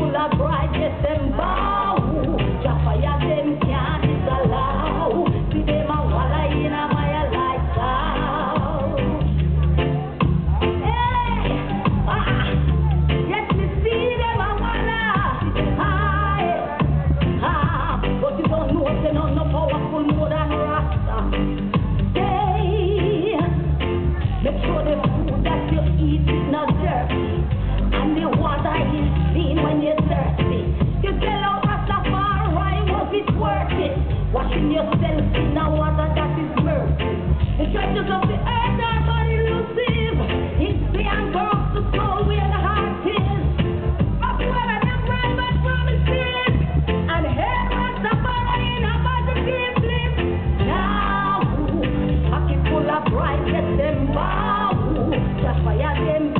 full of pride, them and Yourself in the water that is. The treasures of the earth are but elusive. It's beyond corrupt the soul where the heart is. Where the brand but promises. And here was the in a positive bliss. Now, of let them bow. The them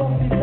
gonna be